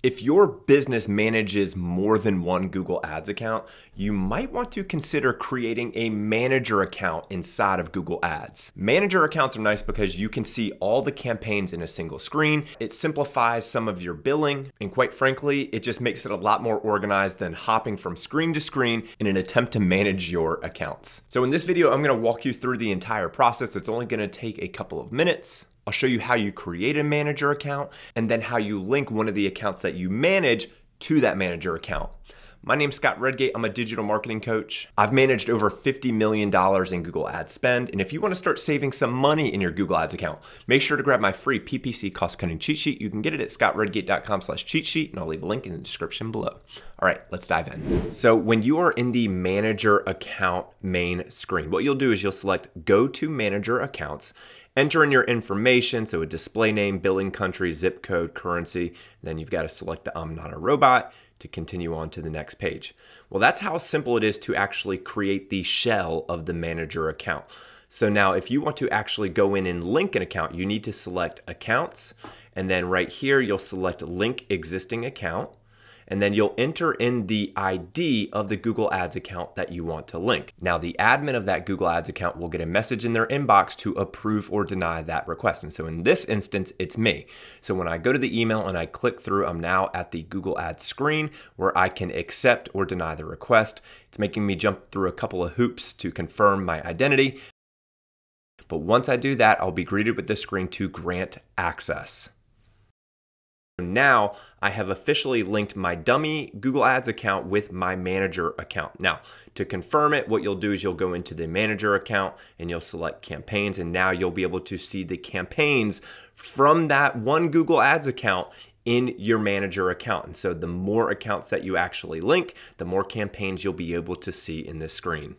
If your business manages more than one Google Ads account, you might want to consider creating a manager account inside of Google Ads. Manager accounts are nice because you can see all the campaigns in a single screen. It simplifies some of your billing, and quite frankly, it just makes it a lot more organized than hopping from screen to screen in an attempt to manage your accounts. So in this video, I'm gonna walk you through the entire process. It's only gonna take a couple of minutes. I'll show you how you create a manager account and then how you link one of the accounts that you manage to that manager account. My name's Scott Redgate. I'm a digital marketing coach. I've managed over $50 million in Google Ads spend. And if you want to start saving some money in your Google Ads account, make sure to grab my free PPC cost cutting cheat sheet. You can get it at scottredgate.com slash cheat sheet, and I'll leave a link in the description below. All right, let's dive in. So when you are in the manager account main screen, what you'll do is you'll select go to manager accounts enter in your information, so a display name, billing country, zip code, currency, then you've got to select the I'm not a robot to continue on to the next page. Well, that's how simple it is to actually create the shell of the manager account. So now if you want to actually go in and link an account, you need to select accounts, and then right here, you'll select link existing account and then you'll enter in the ID of the Google Ads account that you want to link. Now, the admin of that Google Ads account will get a message in their inbox to approve or deny that request. And so in this instance, it's me. So when I go to the email and I click through, I'm now at the Google Ads screen where I can accept or deny the request. It's making me jump through a couple of hoops to confirm my identity. But once I do that, I'll be greeted with this screen to grant access. Now I have officially linked my dummy Google Ads account with my manager account. Now, to confirm it, what you'll do is you'll go into the manager account and you'll select campaigns, and now you'll be able to see the campaigns from that one Google Ads account in your manager account. And so the more accounts that you actually link, the more campaigns you'll be able to see in this screen.